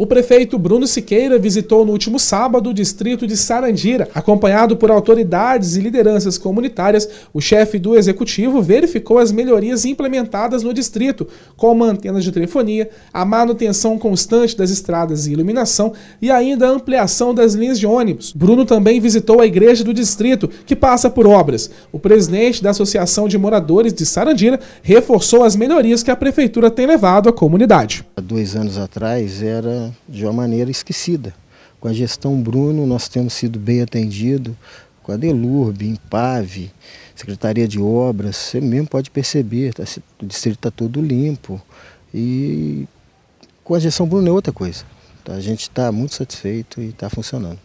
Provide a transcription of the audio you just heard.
O prefeito Bruno Siqueira visitou no último sábado o distrito de Sarandira. Acompanhado por autoridades e lideranças comunitárias, o chefe do executivo verificou as melhorias implementadas no distrito, como antenas de telefonia, a manutenção constante das estradas e iluminação e ainda a ampliação das linhas de ônibus. Bruno também visitou a igreja do distrito, que passa por obras. O presidente da Associação de Moradores de Sarandira reforçou as melhorias que a prefeitura tem levado à comunidade. Há dois anos atrás era de uma maneira esquecida. Com a gestão Bruno, nós temos sido bem atendidos, com a Delurb, Impave, Secretaria de Obras, você mesmo pode perceber, tá, o distrito está todo limpo. E com a gestão Bruno é outra coisa. Tá? A gente está muito satisfeito e está funcionando.